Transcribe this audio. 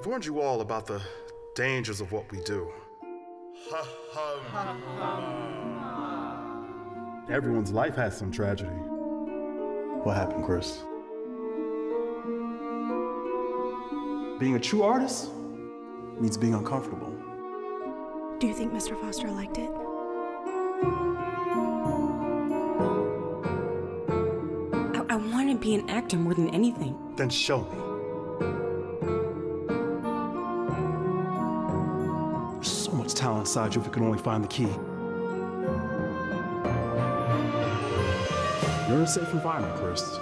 I've warned you all about the dangers of what we do. Everyone's life has some tragedy. What happened, Chris? Being a true artist means being uncomfortable. Do you think Mr. Foster liked it? I, I want to be an actor more than anything. Then show me. So much talent inside you if we can only find the key. You're in a safe environment, Chris.